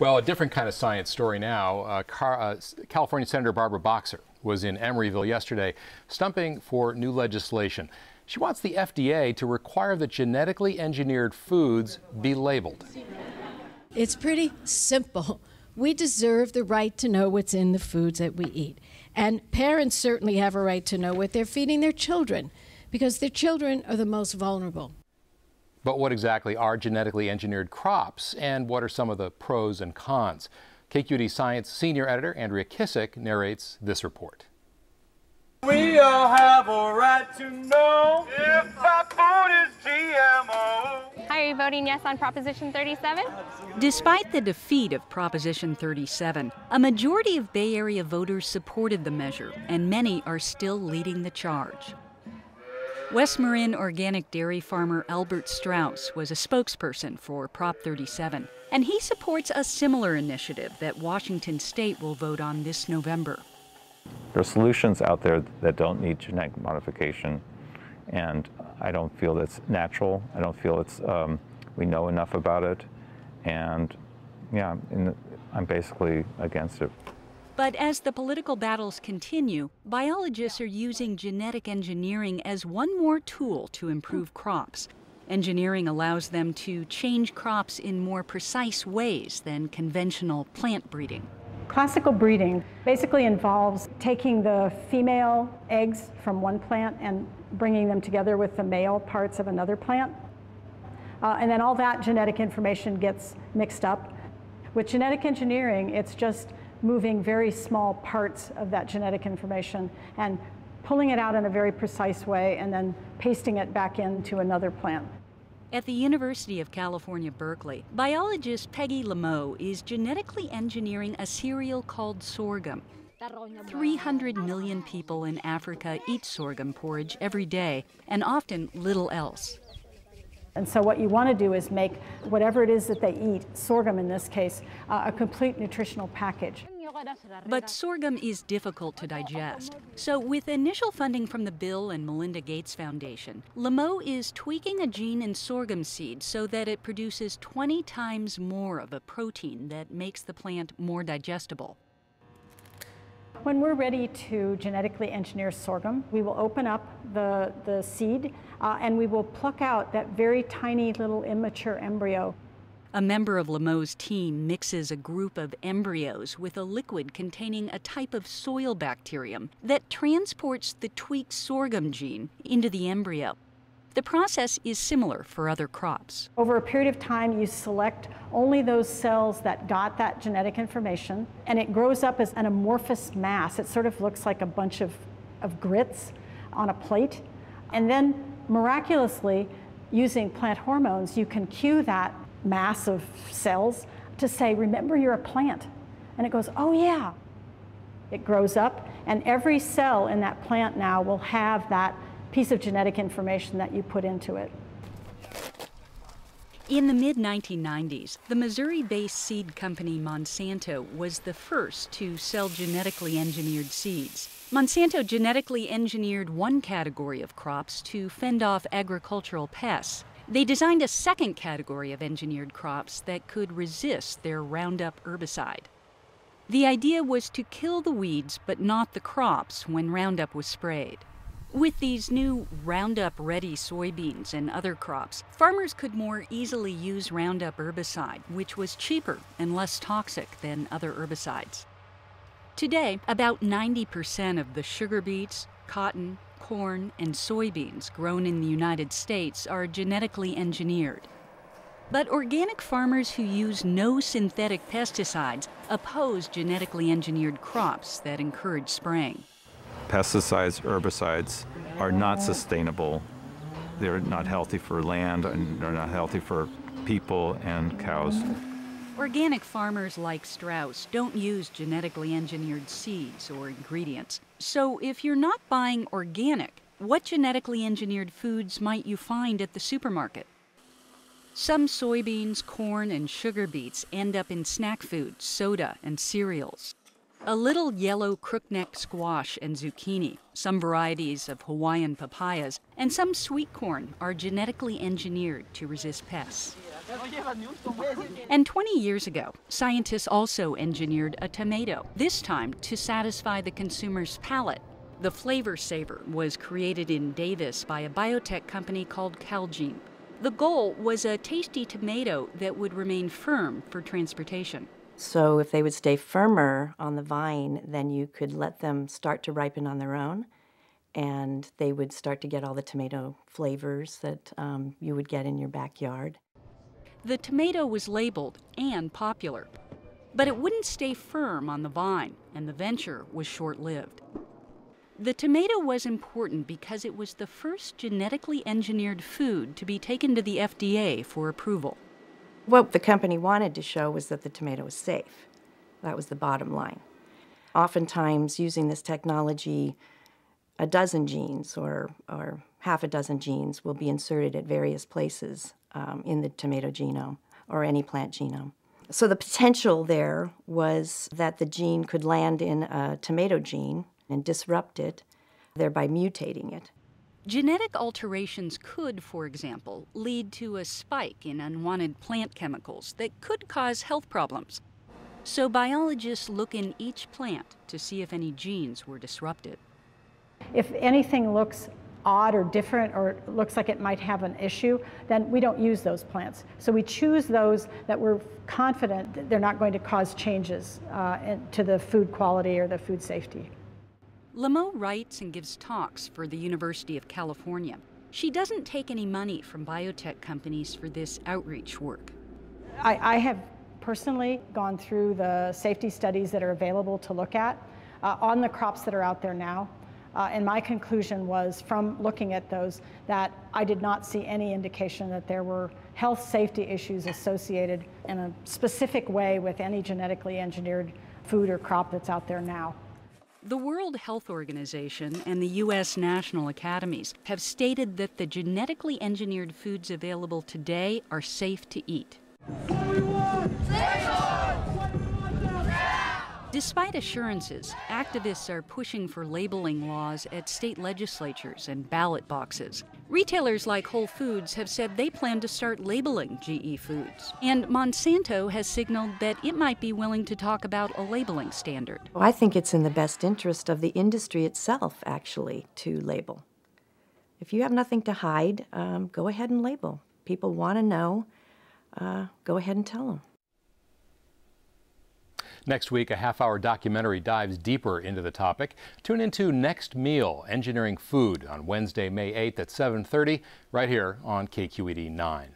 Well, a different kind of science story now. Uh, Car uh, California Senator Barbara Boxer was in Emeryville yesterday, stumping for new legislation. She wants the FDA to require that genetically engineered foods be labeled. It's pretty simple. We deserve the right to know what's in the foods that we eat. And parents certainly have a right to know what they're feeding their children because their children are the most vulnerable. But what exactly are genetically engineered crops, and what are some of the pros and cons? KQED Science senior editor Andrea Kissack narrates this report. We all have a right to know if our food is GMO. Hi, are you voting yes on Proposition 37? Despite the defeat of Proposition 37, a majority of Bay Area voters supported the measure, and many are still leading the charge. West Marin organic dairy farmer Albert Straus was a spokesperson for Prop 37, and he supports a similar initiative that Washington state will vote on this November. There are solutions out there that don't need genetic modification, and I don't feel it's natural. I don't feel it's um, we know enough about it, and yeah, the, I'm basically against it. But as the political battles continue, biologists are using genetic engineering as one more tool to improve crops. Engineering allows them to change crops in more precise ways than conventional plant breeding. Classical breeding basically involves taking the female eggs from one plant and bringing them together with the male parts of another plant. Uh, and then all that genetic information gets mixed up. With genetic engineering, it's just moving very small parts of that genetic information and pulling it out in a very precise way and then pasting it back into another plant. At the University of California, Berkeley, biologist Peggy Lemaux is genetically engineering a cereal called sorghum. 300 million people in Africa eat sorghum porridge every day, and often little else. And so what you want to do is make whatever it is that they eat, sorghum in this case, uh, a complete nutritional package. But sorghum is difficult to digest. So with initial funding from the Bill and Melinda Gates Foundation, Lemaux is tweaking a gene in sorghum seed so that it produces 20 times more of a protein that makes the plant more digestible. When we're ready to genetically engineer sorghum, we will open up the, the seed uh, and we will pluck out that very tiny little immature embryo. A member of Lemaux's team mixes a group of embryos with a liquid containing a type of soil bacterium that transports the tweaked sorghum gene into the embryo. The process is similar for other crops. Over a period of time, you select only those cells that got that genetic information, and it grows up as an amorphous mass. It sort of looks like a bunch of, of grits on a plate. And then, miraculously, using plant hormones, you can cue that mass of cells to say, remember you're a plant. And it goes, oh yeah. It grows up, and every cell in that plant now will have that piece of genetic information that you put into it. In the mid 1990s, the Missouri based seed company Monsanto was the first to sell genetically engineered seeds. Monsanto genetically engineered one category of crops to fend off agricultural pests. They designed a second category of engineered crops that could resist their Roundup herbicide. The idea was to kill the weeds but not the crops when Roundup was sprayed. With these new Roundup Ready soybeans and other crops, farmers could more easily use Roundup herbicide, which was cheaper and less toxic than other herbicides. Today, about 90% of the sugar beets, cotton, corn, and soybeans grown in the United States are genetically engineered. But organic farmers who use no synthetic pesticides oppose genetically engineered crops that encourage spraying pesticides, herbicides are not sustainable. They're not healthy for land and they're not healthy for people and cows. Organic farmers like Straus don't use genetically engineered seeds or ingredients. So if you're not buying organic, what genetically engineered foods might you find at the supermarket? Some soybeans, corn, and sugar beets end up in snack foods, soda, and cereals. A little yellow crookneck squash and zucchini, some varieties of Hawaiian papayas, and some sweet corn are genetically engineered to resist pests. And 20 years ago, scientists also engineered a tomato, this time to satisfy the consumer's palate. The Flavr Savr was created in Davis by a biotech company called Calgene. The goal was a tasty tomato that would remain firm for transportation. So if they would stay firmer on the vine, then you could let them start to ripen on their own, and they would start to get all the tomato flavors that um, you would get in your backyard. The tomato was labeled and popular, but it wouldn't stay firm on the vine, and the venture was short lived. The tomato was important because it was the first genetically engineered food to be taken to the FDA for approval. What the company wanted to show was that the tomato was safe. That was the bottom line. Oftentimes, using this technology, a dozen genes or, or half a dozen genes will be inserted at various places um, in the tomato genome or any plant genome. So the potential there was that the gene could land in a tomato gene and disrupt it, thereby mutating it. Genetic alterations could, for example, lead to a spike in unwanted plant chemicals that could cause health problems. So biologists look in each plant to see if any genes were disrupted. If anything looks odd or different or looks like it might have an issue, then we don't use those plants. So we choose those that we're confident that they're not going to cause changes uh, to the food quality or the food safety. Lemaux writes and gives talks for the University of California. She doesn't take any money from biotech companies for this outreach work. I, I have personally gone through the safety studies that are available to look at uh, on the crops that are out there now. Uh, and my conclusion was from looking at those that I did not see any indication that there were health safety issues associated in a specific way with any genetically engineered food or crop that's out there now. The World Health Organization and the U.S. National Academies have stated that the genetically engineered foods available today are safe to eat. Despite assurances, activists are pushing for labeling laws at state legislatures and ballot boxes. Retailers like Whole Foods have said they plan to start labeling GE foods. And Monsanto has signaled that it might be willing to talk about a labeling standard. Well, I think it's in the best interest of the industry itself, actually, to label. If you have nothing to hide, um, go ahead and label. People want to know, uh, go ahead and tell them. Next week, a half hour documentary dives deeper into the topic. Tune into Next Meal, Engineering Food on Wednesday, May 8th at 7.30 right here on KQED 9.